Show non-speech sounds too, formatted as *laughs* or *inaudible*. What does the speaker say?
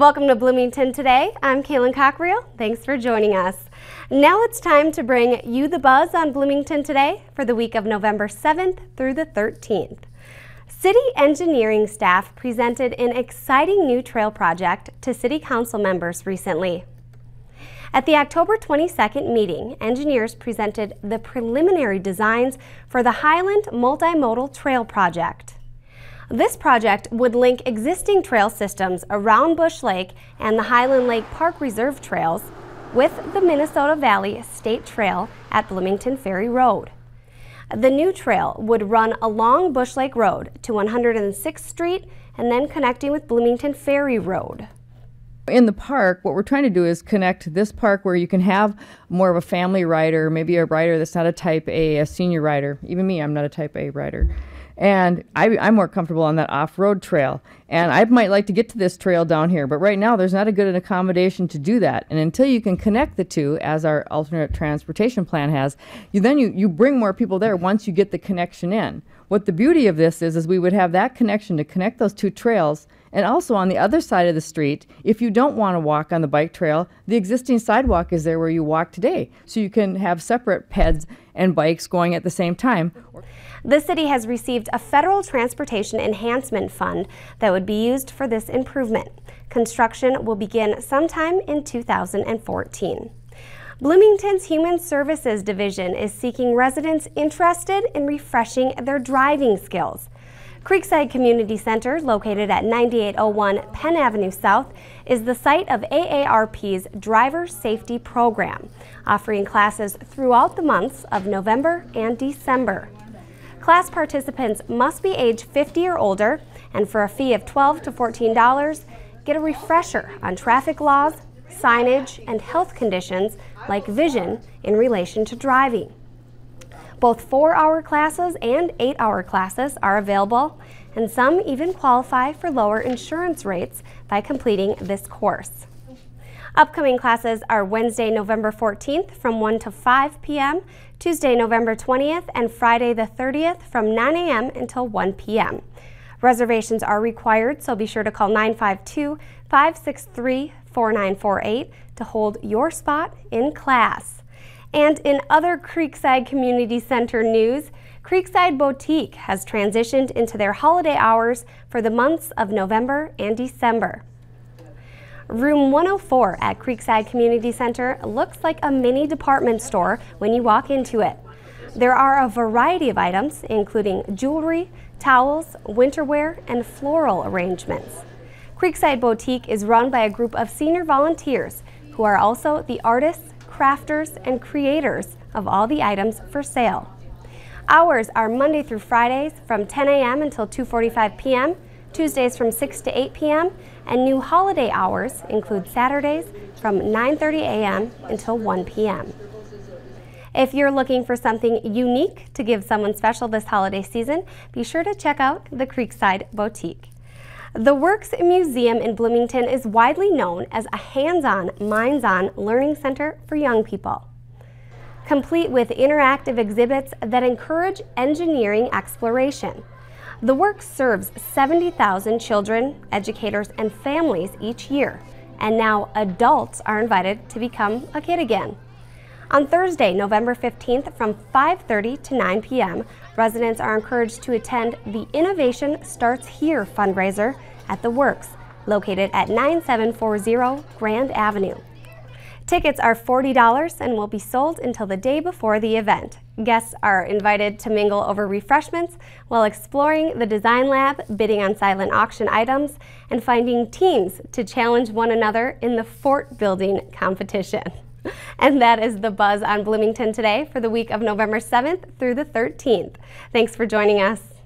Welcome to Bloomington Today. I'm Kaylin Cockreal. Thanks for joining us. Now it's time to bring you the buzz on Bloomington Today for the week of November 7th through the 13th. City engineering staff presented an exciting new trail project to City Council members recently. At the October 22nd meeting, engineers presented the preliminary designs for the Hyland Multimodal Trail Project. This project would link existing trail systems around Bush Lake and the Hyland Lake Park Reserve trails with the Minnesota Valley State Trail at Bloomington Ferry Road. The new trail would run along Bush Lake Road to 106th Street and then connecting with Bloomington Ferry Road. In the park, what we're trying to do is connect this park where you can have more of a family rider, maybe a rider that's not a type A, a senior rider. Even me, I'm not a type A rider. And I, I'm more comfortable on that off road trail. And I might like to get to this trail down here, but right now there's not a good accommodation to do that. And until you can connect the two, as our alternate transportation plan has, you then you, you bring more people there once you get the connection in. What the beauty of this is, is we would have that connection to connect those two trails. And also on the other side of the street, if you don't want to walk on the bike trail, the existing sidewalk is there where you walk today. So you can have separate peds and bikes going at the same time. The city has received a federal transportation enhancement fund that would be used for this improvement. Construction will begin sometime in 2014. Bloomington's Human Services Division is seeking residents interested in refreshing their driving skills. Creekside Community Center, located at 9801 Penn Avenue South, is the site of AARP's Driver Safety Program, offering classes throughout the months of November and December. Class participants must be age 50 or older, and for a fee of 12 to $14, get a refresher on traffic laws, signage, and health conditions like vision in relation to driving. Both four hour classes and eight hour classes are available, and some even qualify for lower insurance rates by completing this course. Upcoming classes are Wednesday, November 14th from 1 to 5 p.m., Tuesday, November 20th, and Friday the 30th from 9 a.m. until 1 p.m. Reservations are required, so be sure to call 952 563 4948 to hold your spot in class. And in other Creekside Community Center news, Creekside Boutique has transitioned into their holiday hours for the months of November and December. Room 104 at Creekside Community Center looks like a mini department store when you walk into it. There are a variety of items, including jewelry, towels, winterwear, and floral arrangements. Creekside Boutique is run by a group of senior volunteers who are also the artists crafters, and creators of all the items for sale. Hours are Monday through Fridays from 10 a.m. until 2.45 p.m., Tuesdays from 6 to 8 p.m., and new holiday hours include Saturdays from 9.30 a.m. until 1 p.m. If you're looking for something unique to give someone special this holiday season, be sure to check out the Creekside Boutique. The Works Museum in Bloomington is widely known as a hands-on, minds-on learning center for young people. Complete with interactive exhibits that encourage engineering exploration. The Works serves 70,000 children, educators, and families each year, and now adults are invited to become a kid again. On Thursday, November 15th from 5.30 to 9 p.m., residents are encouraged to attend the Innovation Starts Here fundraiser at The Works, located at 9740 Grand Avenue. Tickets are $40 and will be sold until the day before the event. Guests are invited to mingle over refreshments while exploring the design lab, bidding on silent auction items, and finding teams to challenge one another in the fort building competition. *laughs* And that is the buzz on Bloomington today for the week of November 7th through the 13th. Thanks for joining us.